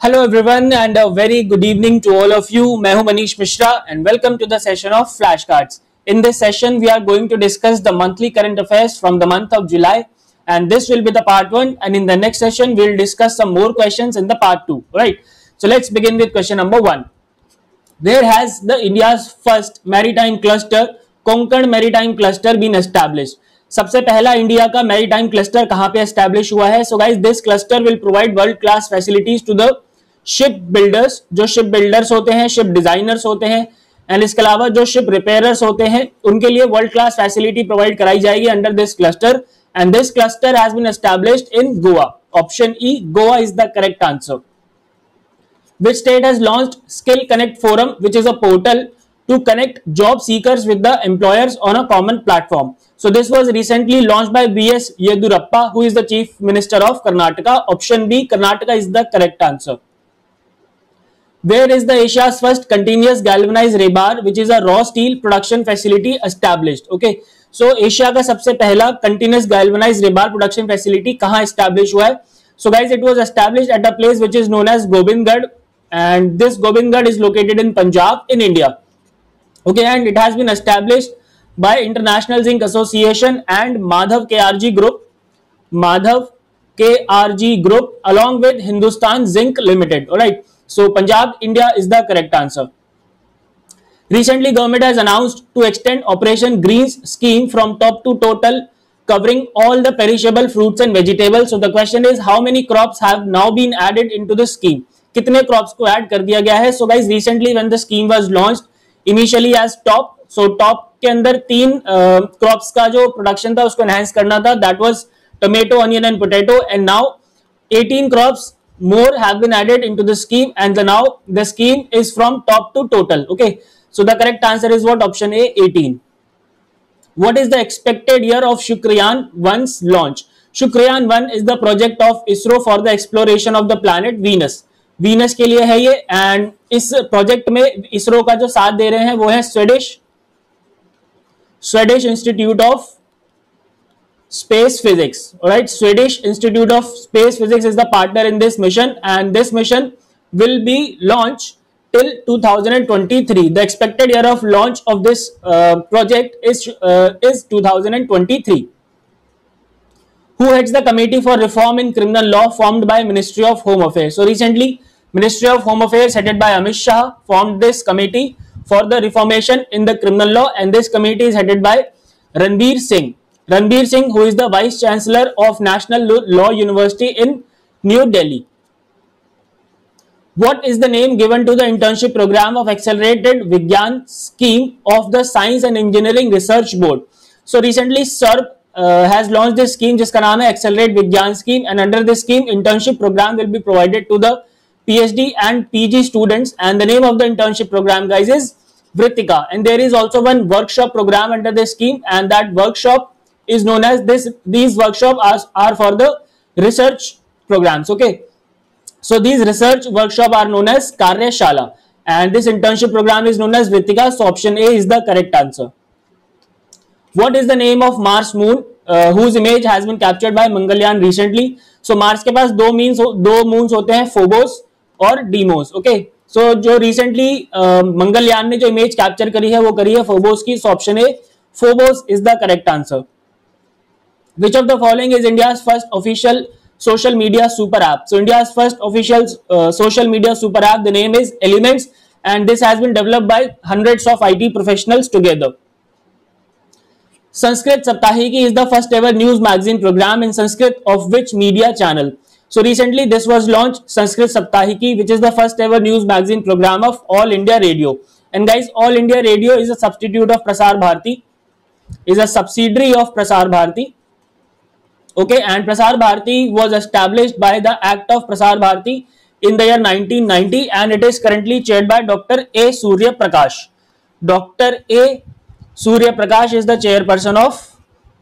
Hello everyone and a very good evening to all of you. मैं हूं Manish Mishra and welcome to the session of flashcards. In this session, we are going to discuss the monthly current affairs from the month of July and this will be the part 1 and in the next session, we'll discuss some more questions in the part 2. Right. So let's begin with question number 1. Where has the India's first maritime cluster, Konkan Maritime Cluster been established? सबसे पहला India का maritime cluster कहां पे establish हुआ है so guys this cluster will provide world class facilities to the ship builders जो ship builders होते हैं शिप डिजाइनर्स होते हैं एंड इसके अलावा जो शिप रिपेयरर्स होते हैं उनके लिए वर्ल्ड क्लास फैसिलिटी प्रोवाइड कराई जाएगी under this cluster and this cluster has been established in Goa option E Goa is the correct answer which state has launched skill connect forum which is a portal to connect job seekers with the employers on a common platform so this was recently launched by bs yedurappa who is the chief minister of karnataka option b karnataka is the correct answer where is the asia's first continuous galvanized rebar which is a raw steel production facility established okay so asia का सबसे पहला continuous galvanized rebar production facility कहाँ establish हुआ है so guys it was established at a place which is known as gobindgarh and this gobindgarh is located in punjab in india okay and it has been established by international zinc association and madhav krg group madhav krg group along with hindustan zinc limited all right so Punjab, India is the correct answer. Recently, government has announced to extend Operation Greens scheme from top to total, covering all the perishable fruits and vegetables. So the question is, how many crops have now been added into the scheme? कितने crops को add कर दिया गया है? So guys, recently when the scheme was launched, initially as top, so top के अंदर तीन uh, crops का जो production था उसको enhance करना था. That was tomato, onion and potato. And now 18 crops more have been added into the scheme and the now the scheme is from top to total okay so the correct answer is what option a 18 what is the expected year of shukryan 1's launch shukryan 1 is the project of isro for the exploration of the planet venus venus के लिए है ये and इस project में इसरो का जो साथ दे रहे हैं वो है Swedish Swedish institute of space physics all right swedish institute of space physics is the partner in this mission and this mission will be launched till 2023 the expected year of launch of this uh, project is uh, is 2023 who heads the committee for reform in criminal law formed by ministry of home affairs? So recently ministry of home affairs headed by amit shah formed this committee for the reformation in the criminal law and this committee is headed by ranbir singh Ranbir Singh, who is the Vice Chancellor of National Law University in New Delhi. What is the name given to the internship program of Accelerated Vigyan Scheme of the Science and Engineering Research Board? So recently SERB uh, has launched this scheme जिसका नाम है Accelerate Vigyan Scheme and under this scheme internship program will be provided to the PhD and PG students and the name of the internship program guys is Vritika and there is also one workshop program under this scheme and that workshop is known as this these workshops are, are for the research programs okay so these research workshop are known as karyashala and this internship program is known as Vritika so option A is the correct answer what is the name of Mars moon uh, whose image has been captured by Mangalyaan recently so Mars के पास दो means दो moons होते हैं Phobos और Deimos okay so जो recently uh, Mangalyaan ने जो image capture करी है वो करी है Phobos की so option A Phobos is the correct answer which of the following is india's first official social media super app? So india's first official uh, social media super app the name is elements and this has been developed by hundreds of it professionals together. Sanskrit saptahiki is the first ever news magazine program in sanskrit of which media channel? So recently this was launched sanskrit saptahiki which is the first ever news magazine program of all india radio. And guys all india radio is a substitute of prasar bharati is a subsidiary of prasar bharati okay and prasar bharati was established by the act of prasar bharati in the year 1990 and it is currently chaired by dr a. Surya prakash dr a. Surya prakash is the chairperson of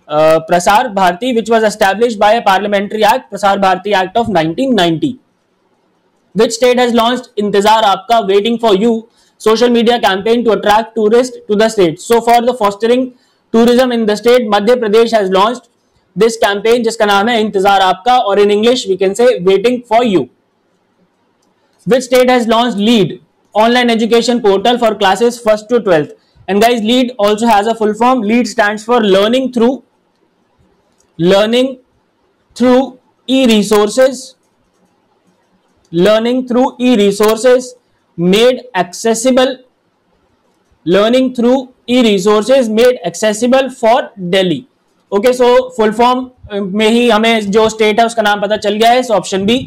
uh, prasar bharati which was established by a parliamentary act prasar bharati act of 1990 which state has launched intezar aapka waiting for you social media campaign to attract tourists to the state. So for the fostering tourism in the state madhya pradesh has launched this campaign जिसका नाम है इंतज़ार आपका, और in English we can say waiting for you which state has launch LEAD online education portal for classes first to twelfth and guys LEAD also has full form LEAD stand for learning through learning through e resources learning through e resources made accessible learning through e resources made accessible for Delhi okay so full form में ही हमें जो state है उसका नाम पता चल गया है so option B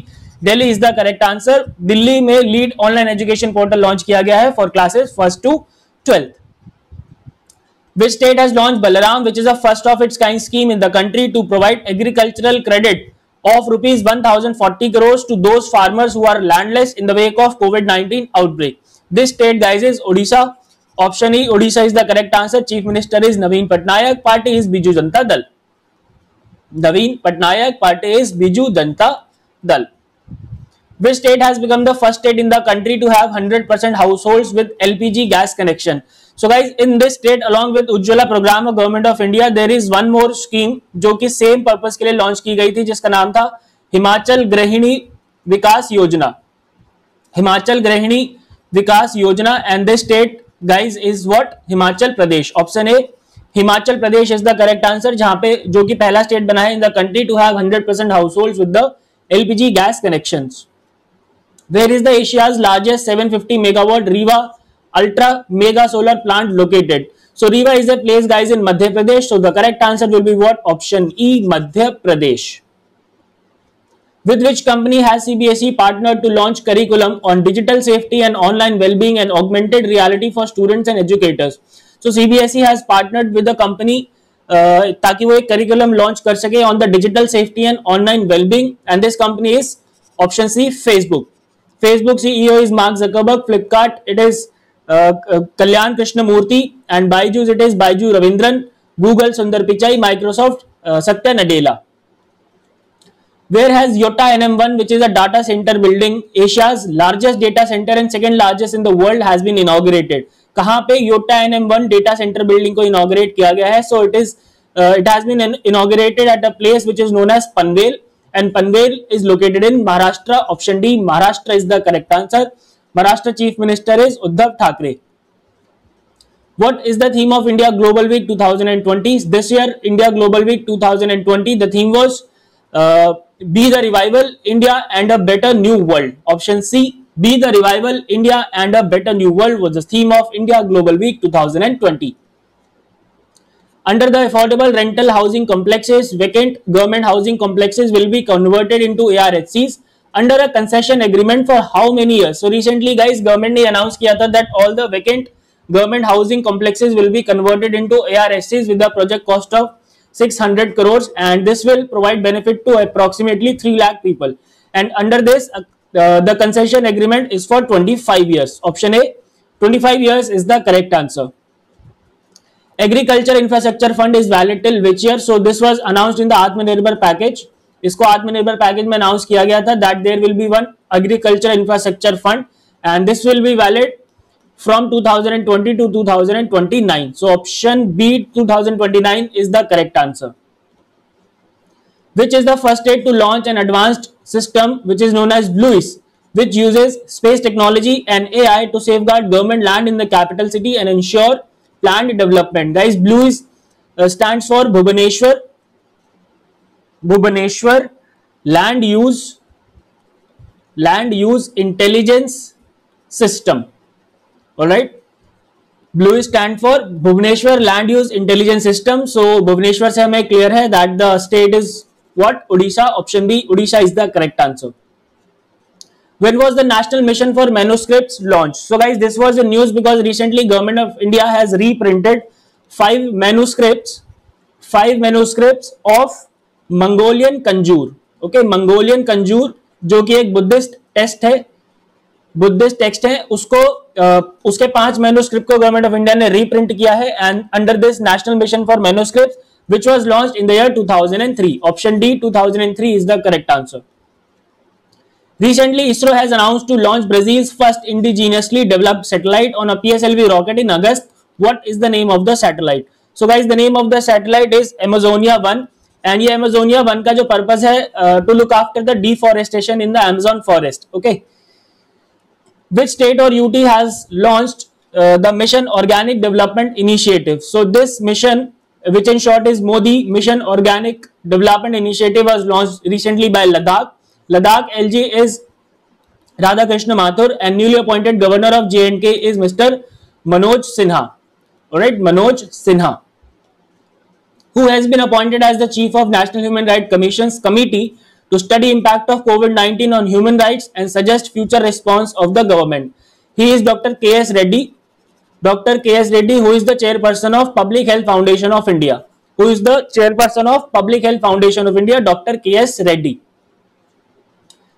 Delhi is the correct answer Delhi में LEAD online education portal launch किया गया है for classes first to twelfth Which state has launched Balaram, which is the first of its kind scheme in the country to provide agricultural credit of rupees 1040 crores to those farmers who are landless in the wake of COVID-19 outbreak. This state, guys, is Odisha. Option E Odisha is the correct answer chief minister is Naveen Patnaik party is Biju Janata Dal Naveen Patnaik party is Biju Janata Dal which state has become the first state in the country to have 100% percent household with LPG gas connection so guys in this state along with Ujjwala program of government of India there is one more scheme जो कि same purpose के लिए launch की गई थी, जिसका नाम था हिमाचल गृहिणी विकास योजना Himachal Grihini Vikas Yojana and this state guys is what Himachal Pradesh option A Himachal Pradesh is the correct answer जहाँ पे जो कि पहला स्टेट बना है in the country to have 100 percent household with the LPG gas connection where is the Asia's largest seven fifty megawatt Rewa ultra mega solar plant located so Rewa is the place guys in Madhya Pradesh so the correct answer will be what option E Madhya Pradesh With which company has CBSE partnered to launch curriculum on digital safety and online well-being and augmented reality for students and educators? So CBSE has partnered with a company uh, launch कर सके on the digital safety and online wellbeing and this company is option C Facebook Facebook CEO is Mark Zuckerberg. Flipkart, it is uh, uh, Kalyan Krishnamurthy. And Byju's, it is Baiju Ravindran. Google, Sundar Pichai. Microsoft, where has Yotta NM1, which is a data center building, Asia's largest data center and second largest in the world, has been inaugurated. कहाँ पे Yotta NM1 data center building को inaugurate किया गया है? So it is, uh, it has been inaugurated at a place which is known as Panvel, and Panvel is located in Maharashtra. Option D, Maharashtra is the correct answer. Maharashtra Chief Minister is Uddhav Thackeray. What is the theme of India Global Week 2020? This year, India Global Week 2020, the theme was uh, Be the Revival, India and a Better New World. Option C, Be the Revival, India and a Better New World was the theme of India Global Week 2020. Under the affordable rental housing complexes, vacant government housing complexes will be converted into ARHCs under a concession agreement for how many years? So recently guys, government ने announce किया था that all the vacant government housing complexes will be converted into ARHCs with a project cost of 600 crores and this will provide benefit to approximately 3 lakh people. And under this, uh, the concession agreement is for 25 years. Option A, 25 years is the correct answer. Agriculture infrastructure fund is valid till which year so this was announced in the आत्मनिर्भर package इसको आत्मनिर्भर package में announce किया गया था that there will be one agriculture infrastructure fund and this will be valid from 2020 to 2029 so option b 2029 is the correct answer. Which is the first state to launch an advanced system which is known as bluis which uses space technology and ai to safeguard government land in the capital city and ensure planned development. Guys blue is uh, stands for bhubaneswar bhubaneswar land use land use intelligence system all right blue stand for bhubaneswar land use intelligence system so bhubaneswar se hame clear hai that the state is what odisha option b odisha is the correct answer when was the national mission for manuscripts launched so guys this was the news because recently government of india has reprinted five manuscripts five manuscripts of mongolian kanjur okay mongolian kanjur जो कि एक Buddhist test है Buddhist text है उसको uh, उसके पाँच manuscript को government of India ने रीप्रिंट किया है and under this national mission for manuscript which was launched in the year 2003 option d 2003 is the correct answer Recently, ISRO has announced to launch Brazil's first indigenously developed satellite on a PSLV rocket in August. What is the name of the satellite? So guys, the name of the satellite is Amazonia 1 and ये Amazonia 1 का जो purpose है uh, to look after the deforestation in the Amazon forest. Okay. Which state or UT has launched uh, the Mission Organic Development Initiative. So this mission, which in short is Modi Mission Organic Development Initiative was launched recently by Ladakh. Ladakh LG is Radhakrishna Mathur and newly appointed governor of J&K is Mr. Manoj Sinha. Alright, Manoj Sinha, who has been appointed as the chief of National Human Rights Commission's committee to study impact of COVID-19 on human rights and suggest future response of the government. He is Dr. K.S. Reddy. Dr. K.S. Reddy, who is the chairperson of Public Health Foundation of India. Who is the chairperson of Public Health Foundation of India, Dr. K.S. Reddy.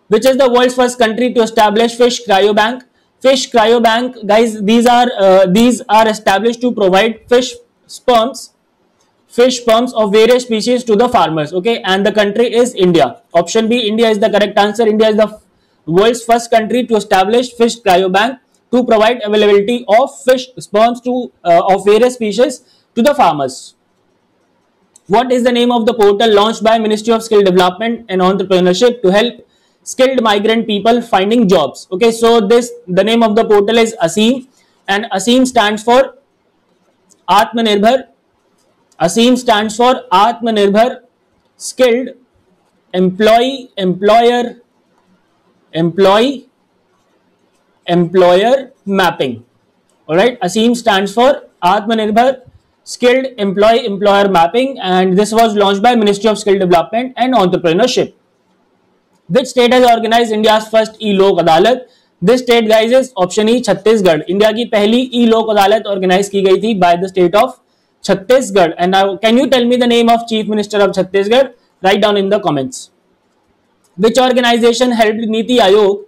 Which is the world's first country to establish fish cryobank. Fish cryobank, guys, these are uh, these are established to provide fish sperms fish sperms of various species to the farmers okay? And the country is india. Option b india is the correct answer. India is the world's first country to establish fish cryobank to provide availability of fish sperms to uh, of various species to the farmers. What is the name of the portal launched by ministry of skill development and entrepreneurship to help skilled migrant people finding jobs okay? So this the name of the portal is aseem and aseem stands for atmanirbhar Aseem stand for Atmanirbhar skilled employ employer employ employer mapping right Aseem stand for Atmanirbhar skilled employee employer mapping and this was launched by ministry of skill development and entrepreneurship which state has organized india's first e lok adalat this state guys is option e chhattisgarh india ki pehli e lok adalat organize ki gayi thi by the state of Chhattisgarh. And now, can you tell me the name of Chief Minister of Chhattisgarh? Write down in the comments. Which organization helped Niti Aayog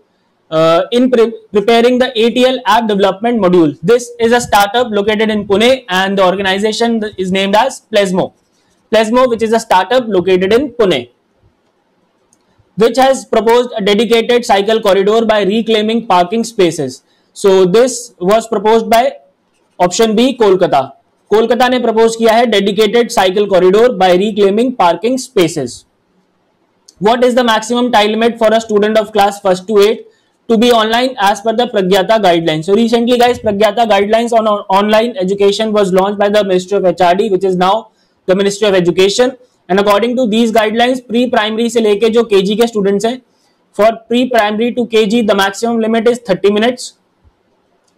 uh, in pre preparing the ATL app development module? This is a startup located in Pune and the organization is named as Plezmo. Plezmo, which is a startup located in Pune which has proposed a dedicated cycle corridor by reclaiming parking spaces. So this was proposed by option B, Kolkata. Kolkata ने propose किया है dedicated cycle corridor by reclaiming parking spaces what is the maximum time limit for a student of class first to eight to be online as per the Pragyata guideline so recently guys Pragyata guidelines on online education was launch by the ministry of HRD which is now the ministry of education and according to these guidelines pre primary से लेकर जो के के students हैं for pre primary to के the maximum limit is thirty minutes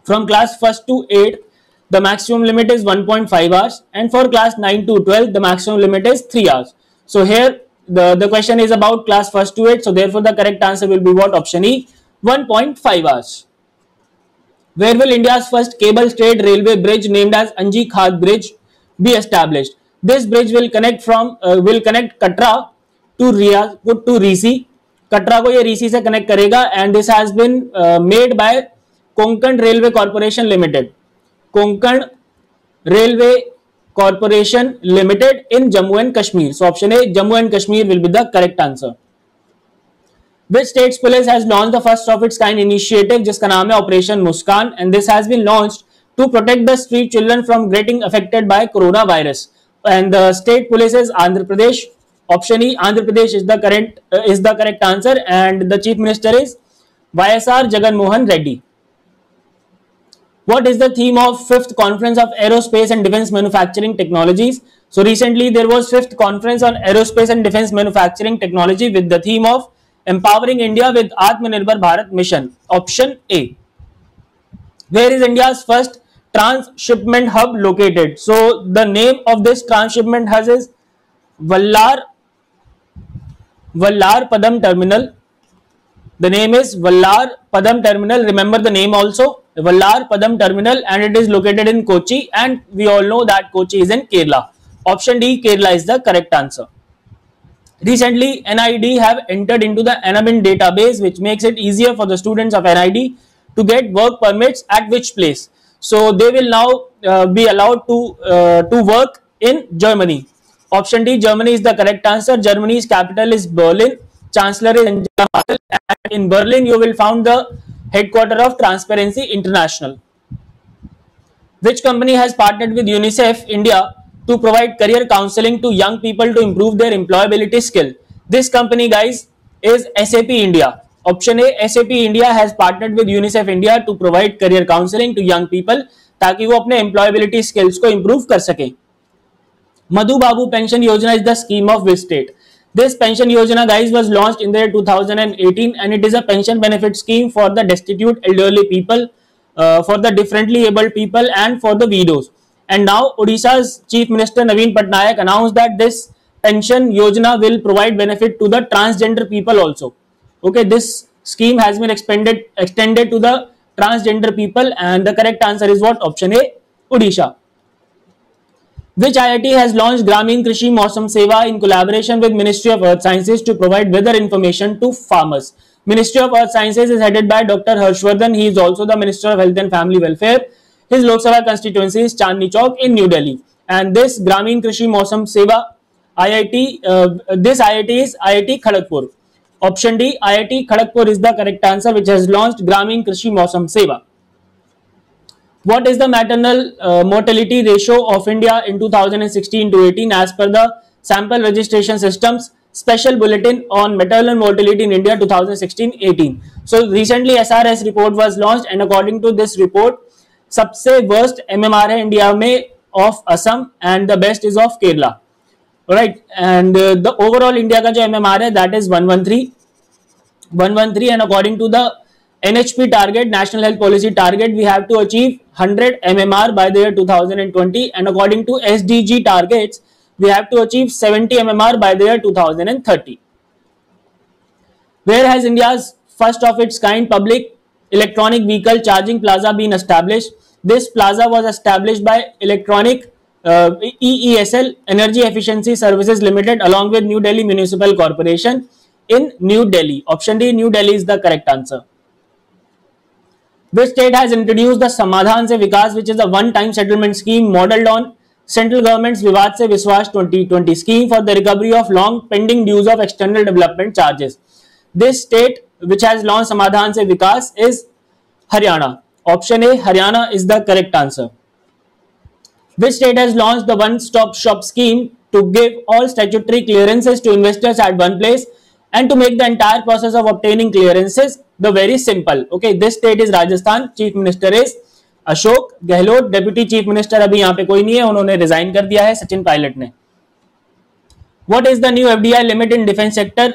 from class first to eight the maximum limit is 1.5 hours and for class 9 to 12 the maximum limit is 3 hours. So here the the question is about class 1st to 8 so therefore the correct answer will be what? Option E 1.5 hours. Where will India's first cable stayed railway bridge named as Anji Khad bridge be established? This bridge will connect from uh, will connect Katra to Riyadh to Reasi. Katra को ये Reasi se connect करेगा and this has been uh, made by Konkan Railway Corporation Limited. Konkan Railway Corporation Limited in Jammu and Kashmir. So option A, Jammu and Kashmir will be the correct answer. Which state's police has launched the first of its kind initiative जिसका नाम है Operation Muskan and this has been launched to protect the street children from getting affected by coronavirus. And the state police is Andhra Pradesh. Option E, Andhra Pradesh is the correct uh, is the correct answer, and the chief minister is YSR Jagan Mohan Reddy. What is the theme of fifth conference of aerospace and defense manufacturing technologies? So recently there was fifth conference on aerospace and defense manufacturing technology with the theme of empowering India with Atmanirbhar Bharat mission. Option A. Where is India's first transshipment hub located? So the name of this transshipment hub is Vallar Vallarpadam Terminal. The name is Vallar Padam Terminal. Remember the name also Vallarpadam terminal and it is located in Kochi and we all know that Kochi is in Kerala. Option D, Kerala is the correct answer. Recently, NID have entered into the NABIN database which makes it easier for the students of NID to get work permits at which place. So they will now uh, be allowed to, uh, to work in Germany. Option D, Germany is the correct answer. Germany's capital is Berlin. Chancellor is Angela Merkel and in Berlin you will find the headquarter of Transparency International. Which company has partnered with UNICEF India to provide career counseling to young people to improve their employability skill? This company guys is SAP India. Option A, SAP India has partnered with UNICEF India to provide career counseling to young people ताकि वो अपने employability skills को improve कर सके Madhu Babu Pension Yojana is the scheme of which state? This pension yojana guys was launched in the year 2018 and it is a pension benefit scheme for the destitute elderly people, uh, for the differently abled people and for the widows. And now Odisha's Chief Minister Naveen Patnaik announced that this pension yojana will provide benefit to the transgender people also. Okay, this scheme has been expanded extended to the transgender people and the correct answer is what? Option A, Odisha. Which IIT has launched Gramin Krishi Mausam Seva in collaboration with Ministry of Earth Sciences to provide weather information to farmers? Ministry of Earth Sciences is headed by Dr. Harshvardhan. He is also the Minister of Health and Family Welfare. His Lok Sabha constituency is Chandni Chowk in New Delhi. And this Gramin Krishi Mausam Seva IIT, uh, this IIT is IIT Kharagpur. Option D, IIT Kharagpur is the correct answer which has launched Gramin Krishi Mausam Seva. What is the maternal uh, mortality ratio of India in 2016 to 18 as per the sample registration systems special bulletin on maternal mortality in India 2016-18. So recently SRS report was launched and according to this report सबसे worst MMR है India में of Assam and the best is of Kerala. Right and uh, the overall India का जो MMR है that is 113 113 and according to the NHP target, National Health Policy target, we have to achieve 100 MMR by the year 2020 and according to SDG targets, we have to achieve 70 MMR by the year 2030. Where has India's first of its kind public electronic vehicle charging plaza been established? This plaza was established by Electronic uh, EESL Energy Efficiency Services Limited along with New Delhi Municipal Corporation in New Delhi. Option D, New Delhi is the correct answer. Which state has introduced the Samadhan Se Vikas, which is a one-time settlement scheme modeled on central government's Vivad Se Viswas 2020 scheme for the recovery of long pending dues of external development charges. This state which has launched Samadhan Se Vikas is Haryana. Option A, Haryana is the correct answer. Which state has launched the one-stop shop scheme to give all statutory clearances to investors at one place and to make the entire process of obtaining clearances the very simple okay this state is rajasthan chief minister is Ashok Gehlot deputy chief minister अभी यहाँ पे कोई नहीं है उन्होंने resign कर दिया है सचिन पायलट ने what is the new fdi limit in defense sector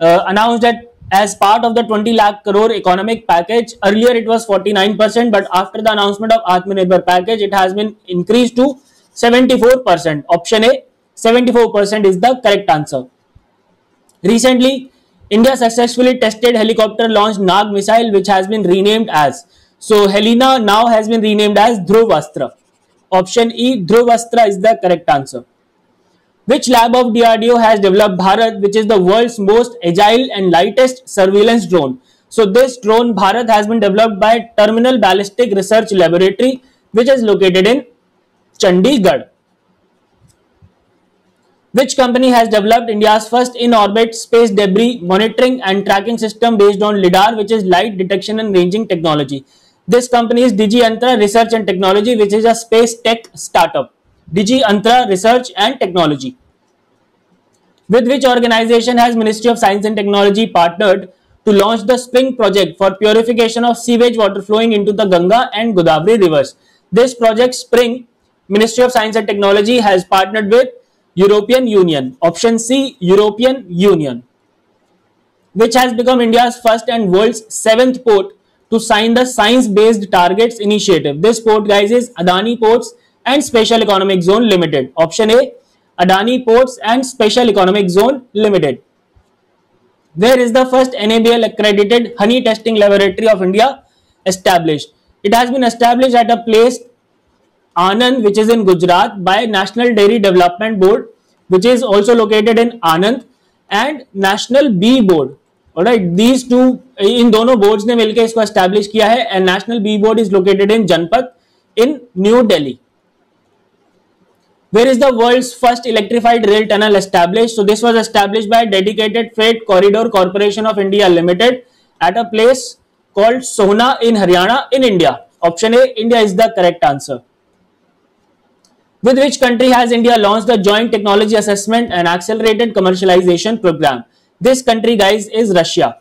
uh, announced that as part of the 20 lakh crore economic package earlier it was 49% but after the announcement of atmanirbhar package it has been increased to 74% option a 74% is the correct answer Recently, India successfully tested helicopter launched Nag missile which has been renamed as. So Helina now has been renamed as Dhruvastra. Option E, Dhruvastra is the correct answer. Which lab of DRDO has developed Bharat which is the world's most agile and lightest surveillance drone? So this drone Bharat has been developed by Terminal Ballistic Research Laboratory which is located in Chandigarh. Which company has developed India's first in-orbit space debris monitoring and tracking system based on LIDAR, which is light detection and ranging technology? This company is Digantara Research and Technology, which is a space tech startup. Digantara Research and Technology. With which organization has Ministry of Science and Technology partnered to launch the Spring project for purification of sewage water flowing into the Ganga and Godavari rivers. This project Spring, Ministry of Science and Technology has partnered with European Union. Option C, European Union, which has become India's first and world's seventh port to sign the Science-Based Targets Initiative. This port, guys, is Adani Ports and Special Economic Zone Limited. Option A, Adani Ports and Special Economic Zone Limited. Where is the first NABL accredited honey testing laboratory of India established? It has been established at a place Anand which is in Gujarat by national dairy development board which is also located in Anand and national bee board these two इन दोनों board ने मिलकर इसको establish किया है and national bee board is located in Janpath in New Delhi where is the world first electrified rail tunnel establish so this was establish by dedicated freight corridor corporation of India limited at a place called Sohna in Haryana in India option A India is the correct answer With which country has India launched the Joint Technology Assessment and Accelerated Commercialization Program? This country, guys, is Russia.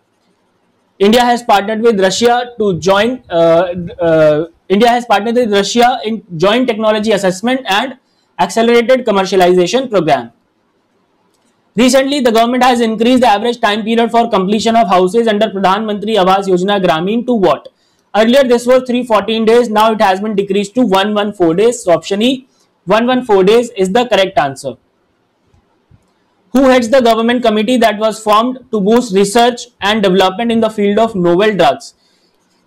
India has partnered with Russia to join. Uh, uh, India has partnered with Russia in joint technology assessment and accelerated commercialization program. Recently, the government has increased the average time period for completion of houses under Pradhan Mantri Awas Yojana Gramin to what? Earlier, this was 314 days. Now it has been decreased to 114 days. So option E, 114 days is the correct answer. Who heads the government committee that was formed to boost research and development in the field of novel drugs?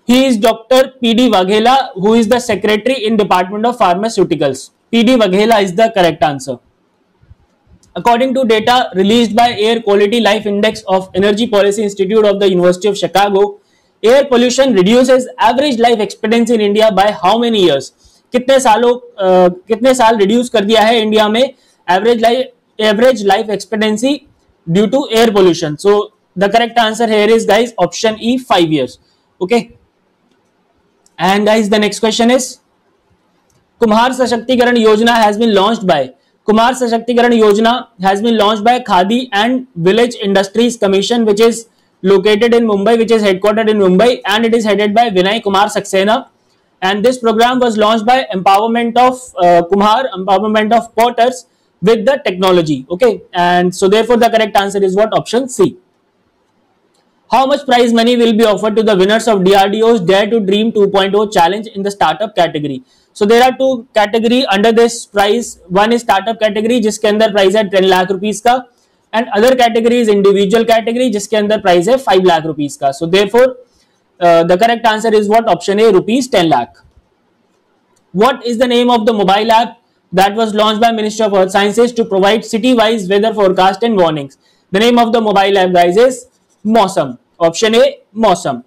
He is Dr. P.D. Waghela, who is the secretary in Department of Pharmaceuticals. P.D. Waghela is the correct answer. According to data released by Air Quality Life Index of Energy Policy Institute of the University of Chicago, air pollution reduces average life expectancy in India by how many years? कितने सालों आ, कितने साल reduce कर दिया है India में average life average life expectancy due to air pollution so the correct answer here is guys option E five years okay and guys the next question is Kumar Sashaktikaran Yojana has been launch by Kumar Sashaktikaran Yojana has been launch by Khadi and village industries commission which is located in Mumbai which is headquarter in Mumbai and it is headed by Vinay Kumar Saxena And this program was launched by Empowerment of uh, Kumar, Empowerment of Potters with the technology. Okay, and so therefore the correct answer is what option C. How much prize money will be offered to the winners of DRDO's Dare to Dream 2.0 challenge in the startup category? So there are two category under this price. One is startup category जिसके अंदर price है 10 lakh rupees का and other category is individual category जिसके अंदर price है 5 lakh rupees का सो therefore the correct answer is what option A rupees 10 lakh what is the name of the mobile app that was launched by ministry of earth sciences to provide city wise weather forecast and warnings the name of the mobile app guys is mosam option a mosam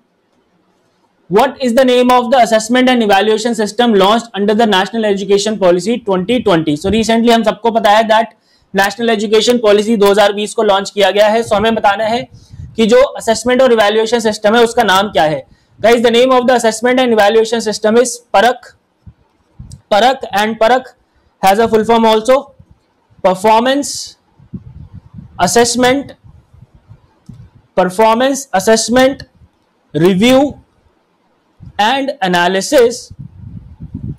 what is the name of the assessment and evaluation system launched under the national education policy 2020 so recently हम सबको पता है that national education policy 2020 को launch किया गया है सो हमें बताना है कि जो असेसमेंट और इवेल्युएशन सिस्टम है, उसका नाम क्या है? Guys the name of the assessment and evaluation system is PARAKH PARAKH and PARAKH has a full form also performance assessment performance assessment review and analysis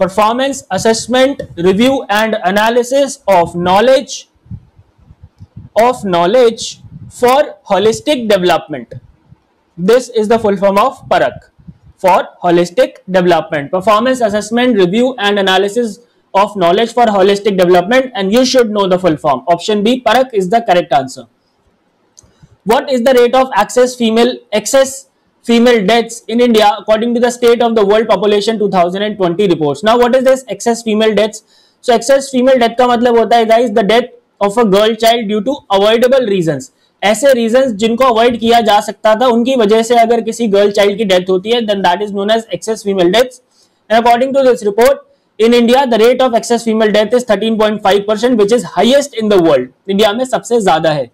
performance assessment review and analysis of knowledge of knowledge for holistic development. This is the full form of PARAKH for holistic development. Performance assessment, review and analysis of knowledge for holistic development and you should know the full form. Option B, PARAKH is the correct answer. What is the rate of excess female excess female deaths in India according to the state of the world population 2020 reports. Now what is this excess female deaths? So excess female death का मतलब होता है guys the death of a girl child due to avoidable reasons. ऐसे reason जिनको avoid किया जा सकता था, उनकी वजह से अगर किसी गर्ल चाइल्ड की डेथ होती है according to this report in India the rate of excess female death is 13.5 point five percent which is highest in the world India में सबसे ज़्यादा है।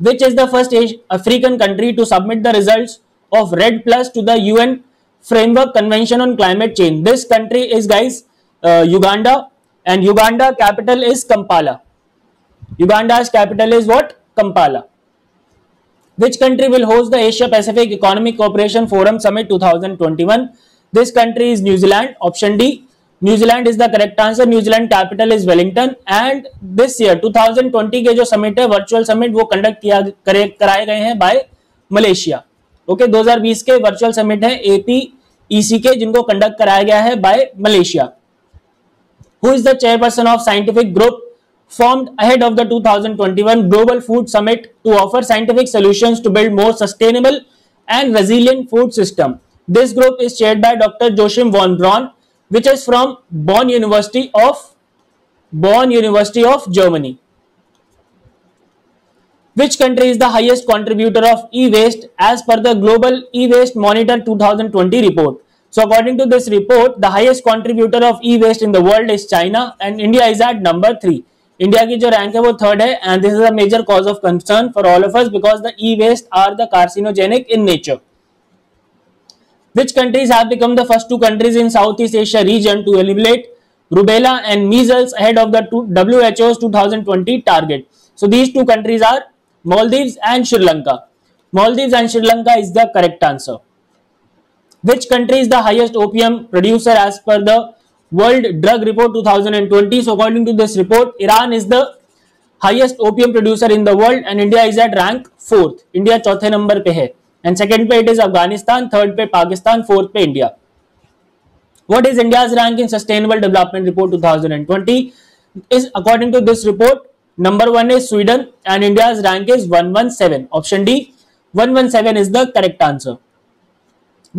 Which is the first African country to submit the result of REDD plus to the UN framework convention on climate change this country is guys Uganda and Uganda capital is Kampala Uganda's capital is what Kampala. Which country will host the Asia Pacific Economic Cooperation Forum Summit 2021? This country is New Zealand. Option D. New Zealand is the correct answer New Zealand capital is Wellington and this year 2020 के जो summit है virtual summit वो conduct किया करे, कराए गए हैं bye Malaysia okay 2020 के वर्चुअल समिट है एपी ईसी के जिनको कंडक्ट कराया गया है by Malaysia who is the chairperson of scientific group formed ahead of the 2021 global food summit to offer scientific solutions to build more sustainable and resilient food system this group is chaired by dr joachim von braun which is from Bonn University of Bonn University of Germany. Which country is the highest contributor of e-waste as per the Global E-Waste Monitor 2020 report? So according to this report, the highest contributor of e-waste in the world is China and India is at number 3. India की जो rank है वो third है and this is a major cause of concern for all of us because the e waste are the carcinogenic in nature Which countries have become the first two countries in Southeast Asia region to eliminate rubella and measles ahead of the WHO's 2020 target? So these two countries are Maldives and Sri Lanka. Maldives and Sri Lanka is the correct answer. Which country is the highest opium producer as per the World Drug Report 2020? So according to this report, Iran is the highest opium producer in the world and India is at rank 4th. India चौथे number पे है and second पे it is Afghanistan, third पे Pakistan, fourth पे India. What is India's rank in Sustainable Development Report 2020? Is according to this report, number one is Sweden and India's rank is 117. Option D, 117 is the correct answer.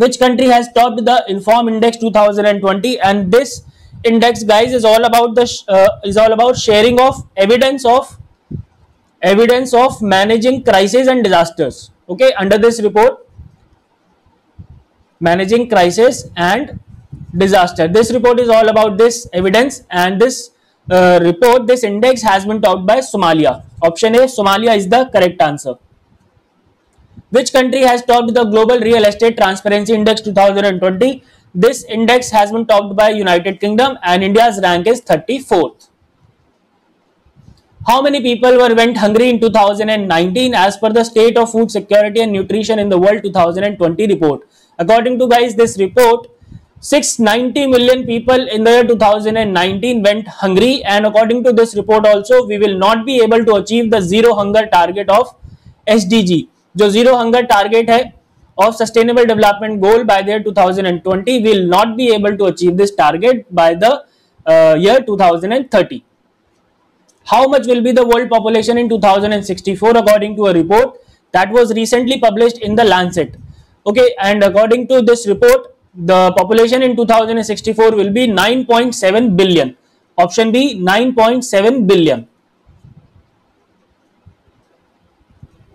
Which country has topped the Inform Index 2020? And this index, guys, is all about the uh, is all about sharing of evidence of evidence of managing crises and disasters. Okay, under this report, managing crisis and disaster. This report is all about this evidence and this uh, report, this index has been topped by Somalia. Option A, Somalia is the correct answer. Which country has topped the Global Real Estate Transparency Index 2020? This index has been topped by United Kingdom and India's rank is 34th. How many people were went hungry in 2019 as per the State of Food Security and Nutrition in the World 2020 report? According to guys this report, 690 million people in the year 2019 went hungry and according to this report also we will not be able to achieve the zero hunger target of SDG जो zero hunger target of sustainable development goal by the year 2020 will not be able to achieve this target by the uh, year 2030 how much will be the world population in 2064 according to a report that was recently published in the lancet okay and according to this report the population in 2064 will be 9.7 billion. Option B 9.7 billion.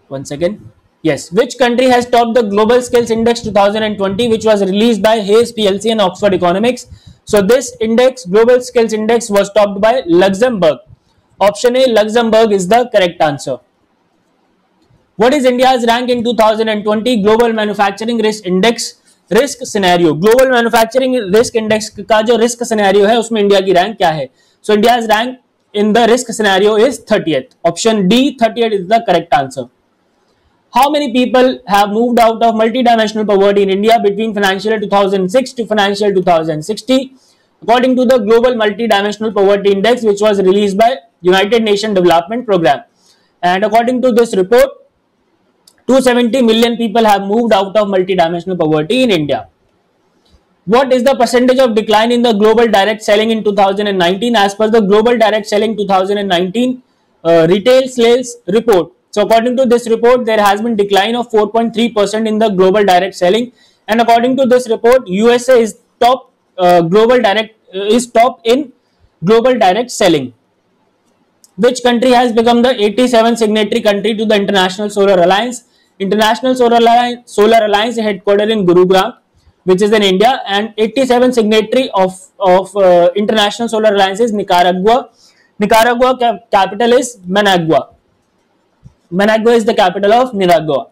One second. Yes, which country has topped the Global Skills Index 2020 which was released by Hays PLC and Oxford Economics. So this index, Global Skills Index was topped by Luxembourg. Option A, Luxembourg is the correct answer. What is India's rank in 2020 Global Manufacturing Risk Index? Risk scenario global manufacturing risk index का जो risk scenario है उसमें India की rank क्या है so India rank in the risk scenario is thirty option D thirty is the correct answer how many people have moved out of multidimensional poverty in India between financial year 2006 to financial 2060 according to the global multidimensional poverty index which was released by United Nations Development Program and according to this report 270 million people have moved out of multidimensional poverty in India. What is the percentage of decline in the global direct selling in 2019 as per the global direct selling 2019 uh, retail sales report? So according to this report, there has been decline of 4.3% in the global direct selling and according to this report, USA is top uh, global direct uh, is top in global direct selling. Which country has become the 87th signatory country to the International Solar Alliance? International Solar Alliance, Solar Alliance headquartered in Gurugram, which is in India, and 87 signatory of, of uh, International Solar Alliance is Nicaragua. Nicaragua cap capital is Managua. Managua is the capital of Nicaragua.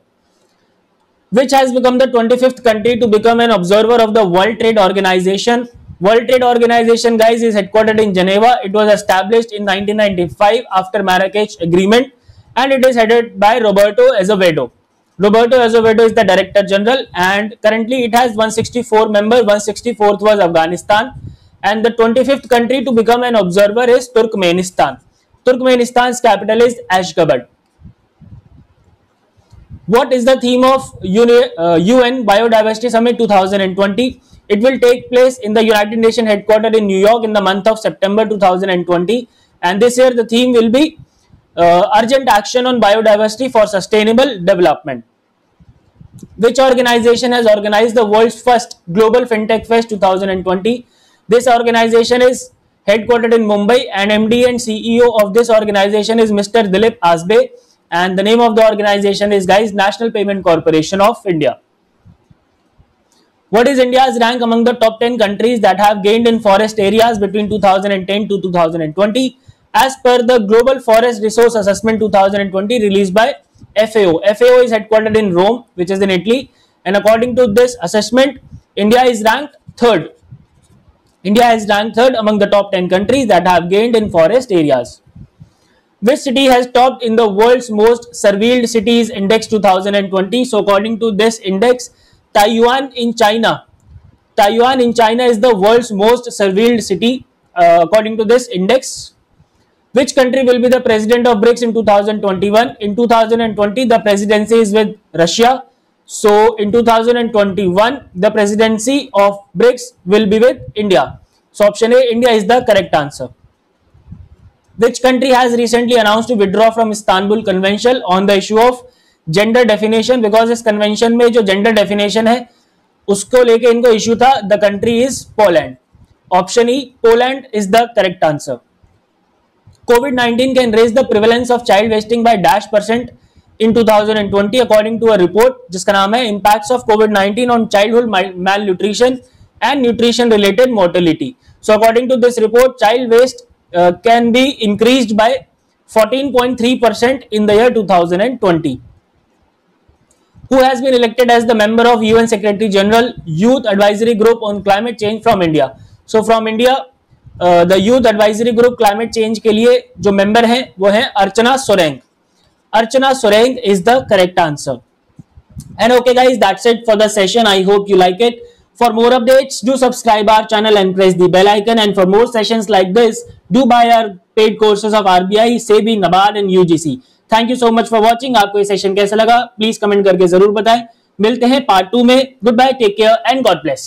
Which has become the 25th country to become an observer of the World Trade Organization. World Trade Organization, guys, is headquartered in Geneva. It was established in 1995 after Marrakech Agreement and it is headed by Roberto Azevedo. Roberto Azevedo is the Director General and currently it has 164 members, 164th was Afghanistan and the 25th country to become an observer is Turkmenistan. Turkmenistan's capital is Ashgabat. What is the theme of UN Biodiversity Summit 2020? It will take place in the United Nations headquarters in New York in the month of September 2020 and this year the theme will be uh, urgent action on biodiversity for sustainable development. Which organization has organized the world's first Global FinTech Fest 2020? This organization is headquartered in Mumbai and MD and CEO of this organization is Mr. Dilip Asbe and the name of the organization is guys National Payment Corporation of India. What is India's rank among the top 10 countries that have gained in forest areas between 2010 to 2020? As per the Global Forest Resource Assessment 2020 released by FAO. FAO is headquartered in Rome, which is in Italy. And according to this assessment, India is ranked third. India is ranked third among the top 10 countries that have gained in forest areas. Which city has topped in the world's most surveilled cities index 2020? So according to this index, Taiyuan in China. Taiyuan in China is the world's most surveilled city uh, according to this index. Which country will be the president of BRICS in 2021? In 2020, the presidency is with Russia. So in 2021, the presidency of BRICS will be with India. So option A, India is the correct answer. Which country has recently announced to withdraw from Istanbul Convention on the issue of gender definition because इस convention में जो gender definition है उसको लेके इनको issue था the country is Poland option E Poland is the correct answer COVID 19 can raise the prevalence of child wasting by dash percent in 2020 according to a report जिसका नाम है impacts of COVID-19 on childhood malnutrition and nutrition related mortality. So according to this report, child waste uh, can be increased by 14.3% in the year 2020. Who has been elected as the member of UN Secretary General Youth Advisory Group on Climate Change from India? So from India, uh, the Youth Advisory Group Climate Change के लिए जो member हैं वो हैं Archana Soreng Archana Soreng is the correct answer. And okay guys, that's it for the session. I hope you like it. For more updates, do subscribe our channel and press the bell icon. And for more sessions like this, do buy our paid courses of RBI, SEBI, NABARD and UGC. Thank you so much for watching आपको ये session कैसा लगा please comment करके ज़रूर बताएँ मिलते हैं part two में goodbye take care and God bless